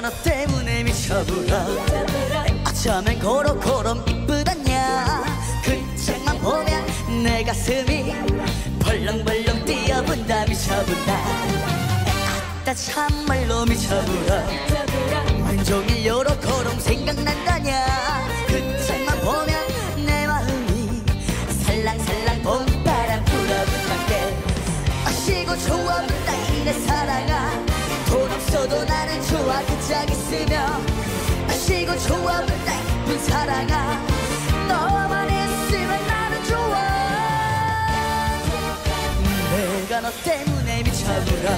너 때문에 미쳐불어 어쩌면 고로고로 이쁘다냐. 그 책만 보면 내 가슴이 벌렁벌렁 뛰어본다. 미쳐본다. 아따 참말로 미쳐불어 온종일 요렇고롱 생각난다냐. 그 책만 보면 내 마음이 살랑살랑 봄바람 불어붙는게 아시고 좋아본다. 이내 사랑아 짝 있으며 아시고 좋아본다 이쁜 사랑아 너만 있으면 나는 좋아. 내가 너 때문에 미쳐불어.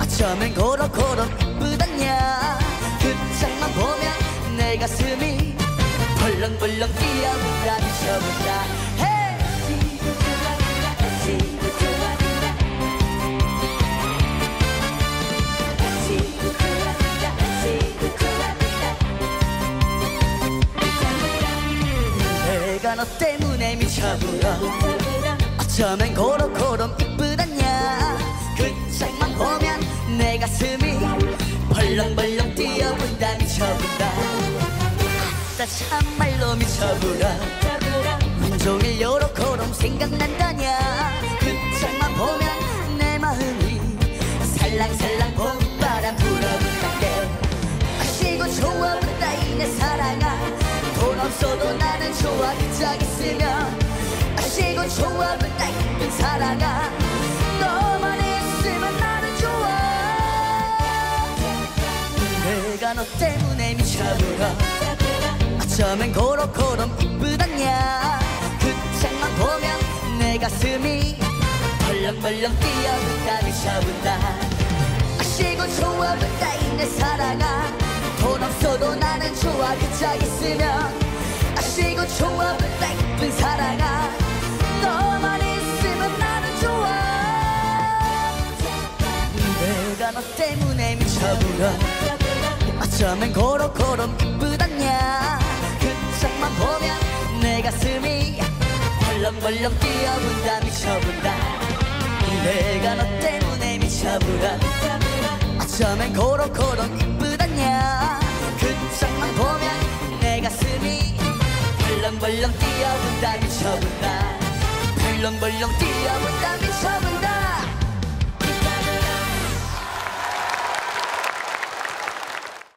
어쩌면 고로고로 이쁘다냐. 그 장만 보면 내 가슴이 벌렁벌렁 뛰어본다 미쳐본다 내가 너 때문에 미쳐불어 어쩌면 고로고로 이쁘다냐. 그 장만 보면 내 가슴이 벌렁벌렁 뛰어본다. 미쳐본다. 아따 참말로 미쳐불어 온종일 요렇고롱 생각난다냐. 그 장만 보면 내 마음이 살랑살랑 봄바람 불어본다게 아시고 좋아본다 이내 사랑아. 돈 없어도 나는 좋아 그짝 있으면 아시고 좋아본다 이쁜 사랑아. 너만 있으면 나는 좋아. 내가 너 때문에 미쳐불어 어쩌면 고로고로 이쁘다냐. 그 장만 보면 내 가슴이 벌렁벌렁 뛰어본다 미쳐본다. 아시고 좋아본다 이내 사랑아 좋아본다 이쁜 사랑아 너만 있으면 나는 좋아. 내가 너 때문에 미쳐불어 어쩌면 고로고로 이쁘다냐. 그 장만 보면 내 가슴이 벌렁벌렁 뛰어본다 미쳐본다. 내가 너 때문에 미쳐불어 어쩌면 고로고로 이쁘다냐 벌렁벌렁 뛰어본다 미쳐본다. 벌렁벌렁 뛰어본다 미쳐본다